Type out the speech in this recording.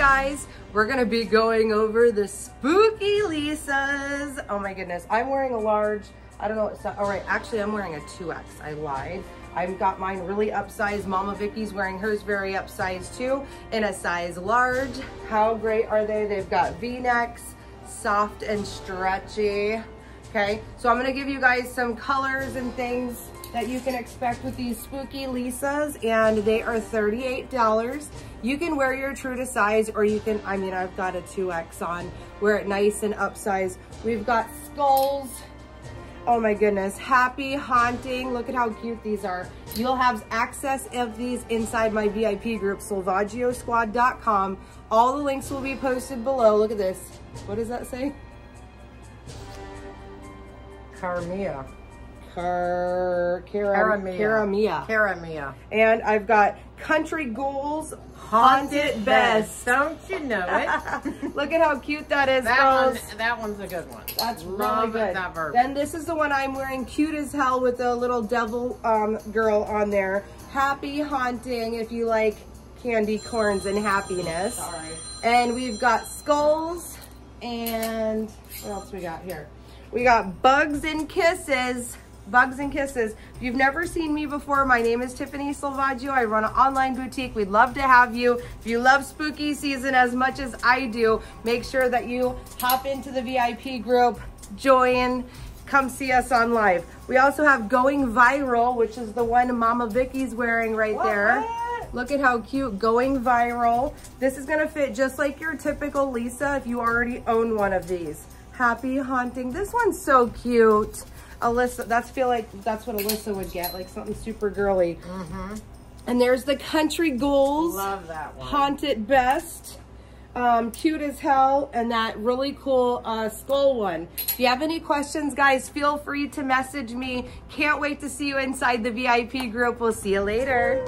guys, we're gonna be going over the spooky Lisas. Oh my goodness, I'm wearing a large, I don't know what size, all right, actually I'm wearing a 2X, I lied. I've got mine really upsized. Mama Vicky's wearing hers very upsized too in a size large. How great are they? They've got V-necks, soft and stretchy. Okay, so I'm gonna give you guys some colors and things that you can expect with these spooky Lisas and they are $38. You can wear your true to size or you can, I mean, I've got a 2X on, wear it nice and upsized. We've got skulls. Oh my goodness, happy haunting. Look at how cute these are. You'll have access of these inside my VIP group, selvaggiosquad.com. All the links will be posted below. Look at this. What does that say? Carmia. Car Caramia. Caramia. Caramia. And I've got Country Ghouls Haunted Best. Don't you know it? Look at how cute that is, that girls. One, that one's a good one. That's Love really good. Then this is the one I'm wearing, cute as hell with a little devil um, girl on there. Happy haunting if you like candy corns and happiness. Sorry. And we've got skulls and what else we got here? We got bugs and kisses. Bugs and Kisses. If you've never seen me before, my name is Tiffany Selvaggio. I run an online boutique. We'd love to have you. If you love spooky season as much as I do, make sure that you hop into the VIP group, join, come see us on live. We also have Going Viral, which is the one Mama Vicky's wearing right what? there. Look at how cute, going viral. This is gonna fit just like your typical Lisa if you already own one of these. Happy haunting. This one's so cute. Alyssa, that's feel like that's what Alyssa would get, like something super girly. Mm -hmm. And there's the Country Ghouls. Love that one. Haunted Best. Um, cute as hell. And that really cool uh, skull one. If you have any questions, guys, feel free to message me. Can't wait to see you inside the VIP group. We'll see you later.